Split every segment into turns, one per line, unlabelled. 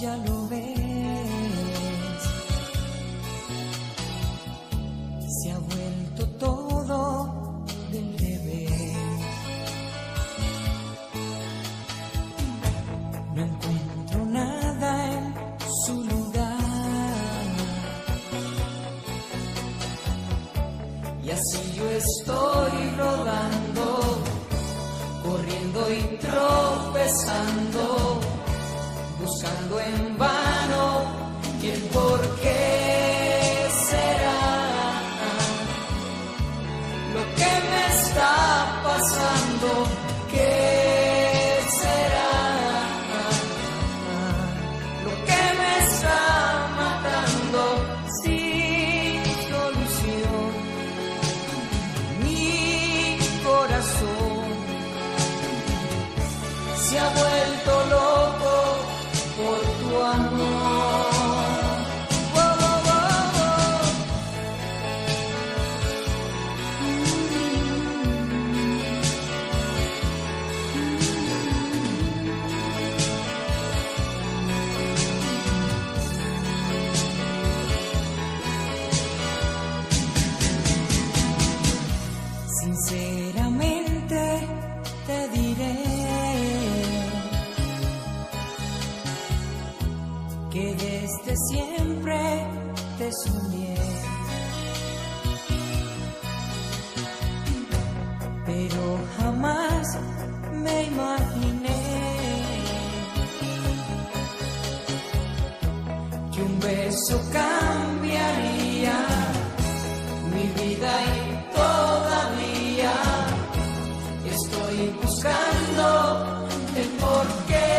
ya lo ves. Se ha vuelto todo del revés. No encuentro nada en su lugar. Y así yo estoy rodando, corriendo y tropezando buscando en vano el por qué será lo que me está pasando, qué será lo que me está matando sin solución. Mi corazón se ha vuelto Sinceramente te diré que desde siempre te soñé, pero jamás me imaginé que un beso buscando el por qué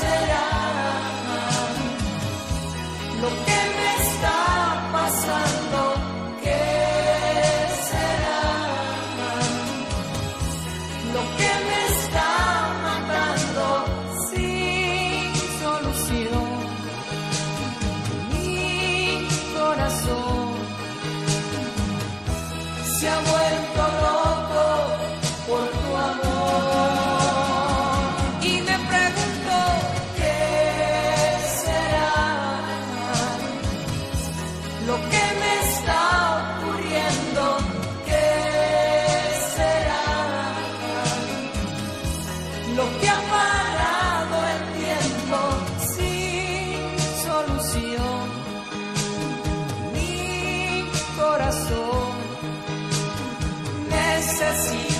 será lo que me está pasando, qué será lo que me está matando sin solución. Mi corazón se ha vuelto Mi corazón necesita